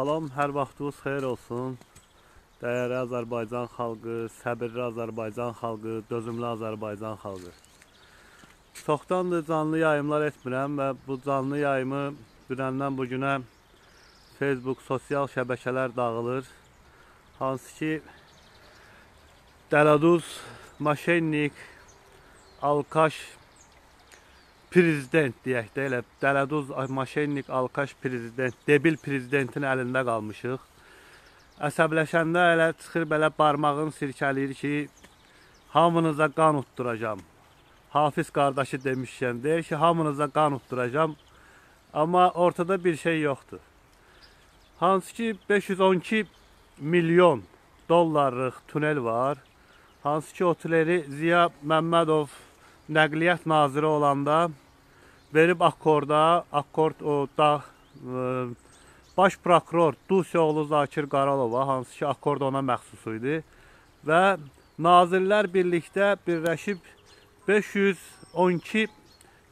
Salam, hər vaxtınız xeyir olsun. Dəyərli Azərbaycan xalqı, səbirli Azərbaycan xalqı, dözümlü Azərbaycan xalqı. Çoxdandır canlı yayımlar etmirəm və bu canlı yayımı dünəndən bu günə Facebook, sosial şəbəkələr dağılır. Hansı ki, Dələduz, Maşennik, Alkaş prezident deyək də elə Dələduz Maşennik Alkaş prezident, debil prezidentin əlində qalmışıq. Əsəbləşəndə elə çıxır belə barmağını sirkələyir ki, hamınıza qan utduracam. Hafiz qardaşı demişkən deyir ki, hamınıza qan utduracam. Amma ortada bir şey yoxdur. Hansı ki 512 milyon dollarlıq tunel var. Hansı ki o tuneli Ziya Məmmədov nəqliyyat naziri olanda verib akkorda, akkord o da ə, baş prokuror Dusyoğlu Zakir Qaralova, hansı ki akkord ona məxsus idi və nazirlər birlikdə birləşib 512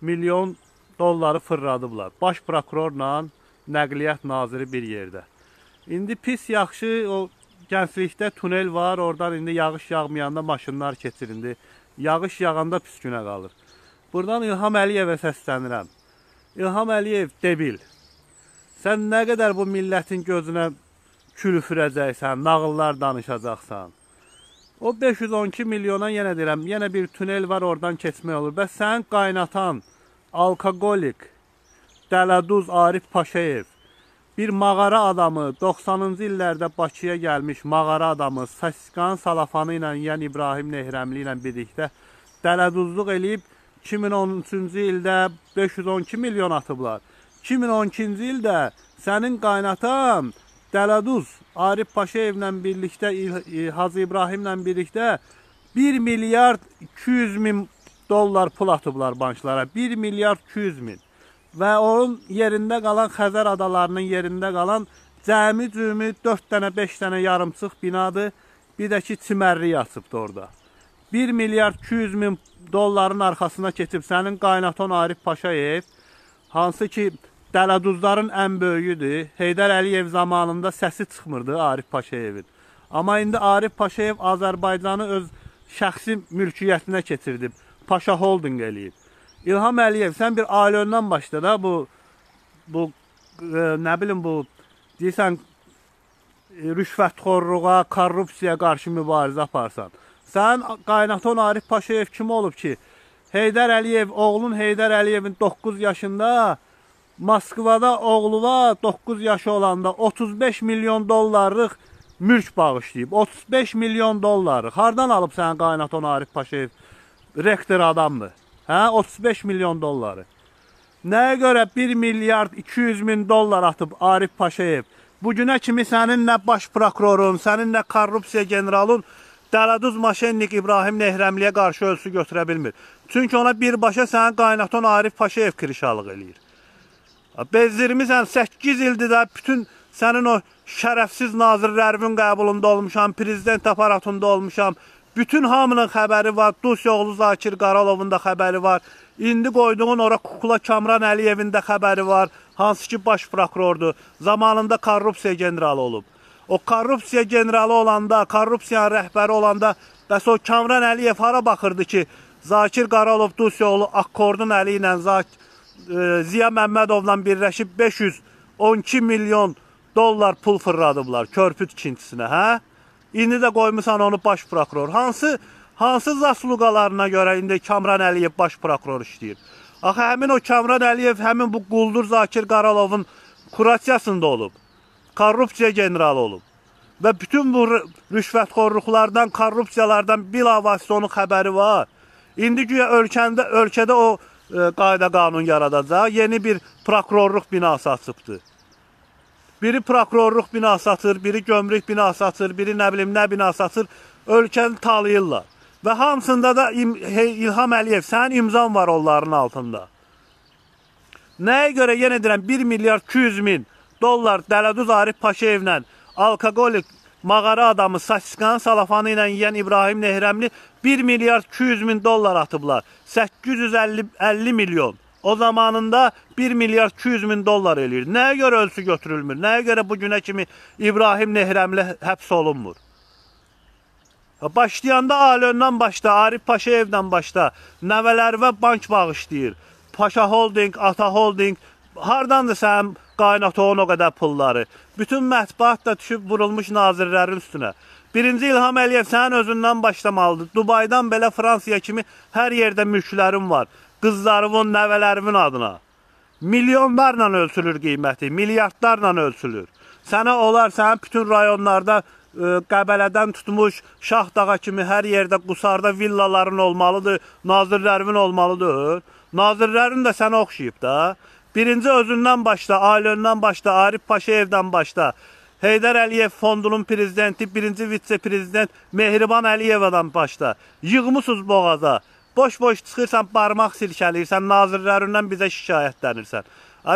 milyon dolları fırladıblar. Baş prokurorla nəqliyyat naziri bir yerdə. İndi pis yaxşı o gənclikdə tunel var, oradan indi yağış yağmayanda maşınlar keçir indi. Yağış yağanda pis günə qalır. Buradan İlham Əliyevə səslənirəm. İlham Əliyev debil. Sən nə qədər bu millətin gözünə kül üfürəcəksən, nağıllar danışacaqsan. O 512 milyona yenə deyirəm, yenə bir tunel var, oradan keçmək olur. Bəs sən qaynatan, alkoqolik, Dələduz Arif Paşayev, bir mağara adamı, 90-cı illərdə Bakıya gəlmiş mağara adamı Saskan Salafanı ilə, yəni İbrahim Nehrəmli ilə birlikdə dələduzluq eləyib 2013-cü ildə 512 milyon atıblar. 2012-ci ildə sənin qaynatan Dələduz Arif Paşayevlə birlikdə Hacı İbrahimlə birlikdə 1 milyard 200 min dollar pul atıblar banklara. 1 milyard 200 min və onun yerində qalan Xəzər adalarının yerində qalan cəmi cümü 4 dənə 5 dənə yarımçıq binadır. Bir də ki çimərlik açıbdı orada. 1 milyard 200 min dolların arxasına keçib sənin qaynaton Arif Paşayev hansı ki Dələduzların ən böyüyüdür. Heydər Əliyev zamanında səsi çıxmırdı Arif Paşayevin. Amma indi Arif Paşayev Azərbaycanı öz şəxsi mülkiyyətinə keçirdib. Paşa Holding eləyib. İlham Əliyev, sən bir ailəndən başla da bu bu e, nə bilim bu deyirsən e, rüşvətxorluğa, korrupsiyaya qarşı mübarizə aparsan. Sən qaynatan Arif Paşayev kim olub ki? Heydər Əliyev, oğlun Heydər Əliyevin 9 yaşında Moskvada oğluna 9 yaşı olanda 35 milyon dollarlıq mülk bağışlayıb. 35 milyon dollarlıq. Hardan alıb sənin qaynatan Arif Paşayev? Rektor adamdır. Hə, 35 milyon dolları. Nəyə görə 1 milyard 200 min dollar atıb Arif Paşayev? Bu günə kimi sənin nə baş prokurorun, sənin nə korrupsiya generalın Dələduz Maşennik İbrahim Nehrəmliyə qarşı ölçü götürə bilmir. Çünki ona birbaşa sənin qaynatan Arif Paşayev kirişalıq eləyir. Bezdirmisən 8 ildir də bütün sənin o şərəfsiz nazirlərimin qəbulunda olmuşam, prezident aparatında olmuşam, Bütün hamının xəbəri var. Dusyoğlu Zakir Qaralovun da xəbəri var. İndi qoyduğun ora Kukla Kamran Əliyevin də xəbəri var. Hansı ki baş prokurordur. Zamanında korrupsiya generalı olub. O korrupsiya generalı olanda, korrupsiyanın rəhbəri olanda bəs o Kamran Əliyev hara baxırdı ki, Zakir Qaralov Dusyoğlu akkordun əli ilə e, Ziya Məmmədovla birləşib 512 milyon dollar pul fırladıblar körpü tikintisinə, hə? İndi də qoymusan onu baş prokuror. Hansı hansı zasluqalarına görə indi Kamran Əliyev baş prokuror işləyir? Axı həmin o Kamran Əliyev həmin bu quldur Zakir Qaralovun kurasiyasında olub. Korrupsiya generalı olub. Və bütün bu rüşvətxorluqlardan, korrupsiyalardan bilavasitə onun xəbəri var. İndi güya ölkəndə ölkədə o e, qayda qanun yaradacaq, yeni bir prokurorluq binası açıbdı. Biri prokurorluq binası açır, biri gömrük binası açır, biri nə bilim nə binası açır. Ölkəni talayırlar. Və hamısında da İlham Əliyev, sənin imzan var onların altında. Nəyə görə yenə deyirəm 1 milyard 200 min dollar Dələduz Arif Paşayevlə alkoqolik mağara adamı Sasiskan Salafanı ilə yiyən İbrahim Nehrəmli 1 milyard 200 min dollar atıblar. 850 50 milyon O zamanında 1 milyar 200 min dollar eləyir. Nəyə görə ölçü götürülmür? Nəyə görə bu günə kimi İbrahim Nehrəmli həbs olunmur? Başlayanda Alöndən başda, Arif Paşayevdən başda nəvələri və bank bağışlayır. Paşa Holding, Ata Holding, hardandır sənin qaynatığın o qədər pulları? Bütün mətbuat da düşüb vurulmuş nazirlərin üstünə. Birinci İlham Əliyev sənin özündən başlamalıdır. Dubaydan belə Fransaya kimi hər yerdə mülklərin var. Qızlarımın, nəvələrimin adına. Milyonlarla ölçülür qiyməti, milyardlarla ölçülür. Sənə olar, sənin bütün rayonlarda ə, Qəbələdən tutmuş Şahdağa kimi hər yerdə Qusarda villaların olmalıdır, nazirlərimin olmalıdır. Nazirlərin də sənə oxşayıb da. Birinci özündən başla, ailəndən başla, Arif Paşayevdən başla. Heydər Əliyev fondunun prezidenti, birinci vitse-prezident Mehriban Əliyevadan başla. Yığmısınız boğaza. Boş-boş çıxırsan, barmaq silkələyirsən, nazirlərindən bizə şikayətlənirsən.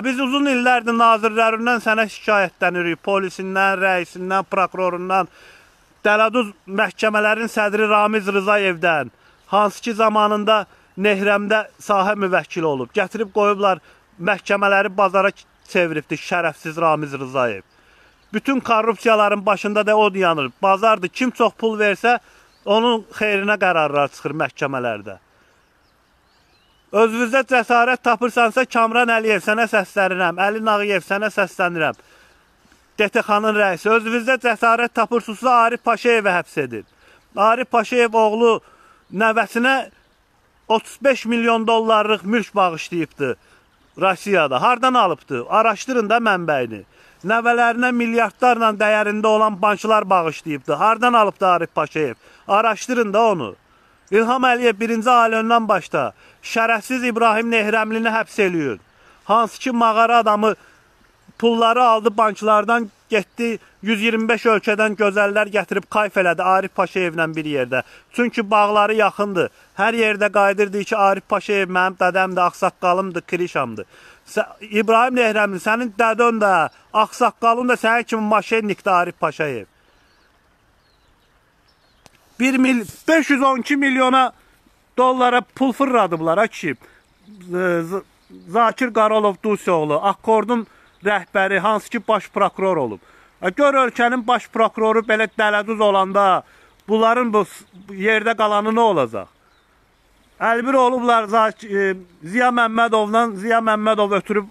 Biz uzun illərdir nazirlərindən sənə şikayətlənirik. Polisindən, rəisindən, prokurorundan, Dələduz məhkəmələrin sədri Ramiz Rızayevdən, hansı ki zamanında Nehrəmdə sahə müvəkkili olub. Gətirib qoyublar məhkəmələri bazara çeviribdi şərəfsiz Ramiz Rızayev. Bütün korrupsiyaların başında da o dayanır. Bazardır. Kim çox pul versə, onun xeyrinə qərarlar çıxır məhkəmələrdə. Özünüzdə cəsarət tapırsansa Kamran Əliyev sənə səslənirəm, Əli Nağıyev sənə səslənirəm. DTX-nın rəisi. Özünüzdə cəsarət tapırsınızsa Arif Paşayevə həbs edin. Arif Paşayev oğlu nəvəsinə 35 milyon dollarlıq mülk bağışlayıbdı Rusiyada. Hardan alıbdı? Araşdırın da mənbəyini. Nəvələrinə milyardlarla dəyərində olan banklar bağışlayıbdı. Hardan alıbdı Arif Paşayev? Araşdırın da onu. İlham Əliyev birinci ailəndən başda şərəfsiz İbrahim Nehrəmlini həbs eləyir. Hansı ki mağara adamı pulları aldı banklardan getdi 125 ölkədən gözəllər gətirib kayf elədi Arif Paşayevlə bir yerdə. Çünki bağları yaxındır. Hər yerdə qayıdırdı ki Arif Paşayev mənim dədəmdir, ağsaqqalımdır, krişamdır. İbrahim Nehrəmli sənin dədön də, ağsaqqalın da sənin kimi maşennikdir Arif Paşayev. 1 mil 512 milyona dollara pul fırladıblar ha kişi. Zakir Qarolov Dusioğlu, Akkordun rəhbəri, hansı ki baş prokuror olub. Gör ölkənin baş prokuroru belə dələduz olanda bunların bu yerdə qalanı nə olacaq? Əlbir olublar e, Ziya Məmmədovla Ziya Məmmədov ötürüb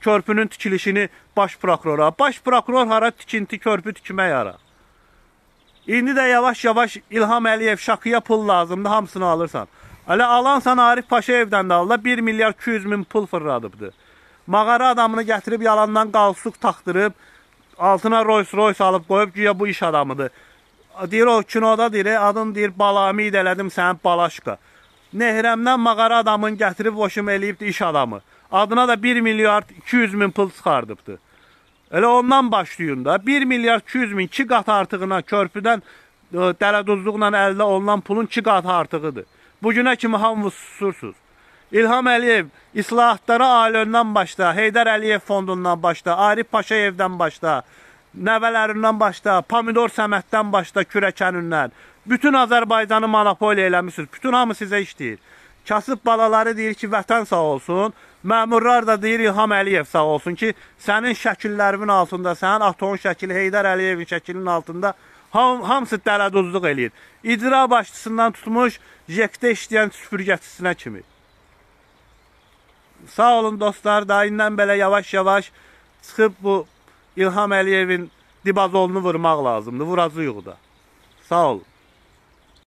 körpünün tikilişini baş prokurora. Baş prokuror hara tikinti körpü tikmək yara. İndi də yavaş-yavaş İlham Əliyev şakıya pul lazımdır, hamısını alırsan. Hələ alansan Arif Paşayevdən də Allah 1 milyar 200 min pul fırladıbdı. Mağara adamını gətirib yalandan qalsuq taxdırıb, altına Rolls Royce alıb qoyub güya bu iş adamıdır. Deyir o kinoda deyir, adın deyir Balamid elədim sənin Balaşka. Nehrəmdən mağara adamını gətirib voşum eləyibdi iş adamı. Adına da 1 milyard 200 min pul çıxardıbdı. Elə ondan başlayın da 1 milyard 200 min 2 qat artığına körpüdən e, dələduzluqla əldə olunan pulun 2 qat artığıdır. Bugünə kimi hamı susursuz. İlham Əliyev islahatlara ailəndən başda, Heydər Əliyev fondundan başda, Arif Paşayevdən başda, nəvələrindən başda, Pomidor Səməddən başda, kürəkənindən. Bütün Azərbaycanı monopoliya eləmişsiniz. Bütün hamı sizə işləyir. Kasıb balaları deyir ki, vətən sağ olsun. Məmurlar da deyir İlham Əliyev sağ olsun ki, sənin şəkillərimin altında, sənin atonun şəkili, Heydər Əliyevin şəklinin altında ham hamısı dələduzluq eləyir. İcra başçısından tutmuş, jekdə işləyən süpürgəçisinə kimi. Sağ olun dostlar, da indən belə yavaş-yavaş çıxıb bu İlham Əliyevin dibazolunu vurmaq lazımdır. Vuracağıq da. Sağ olun.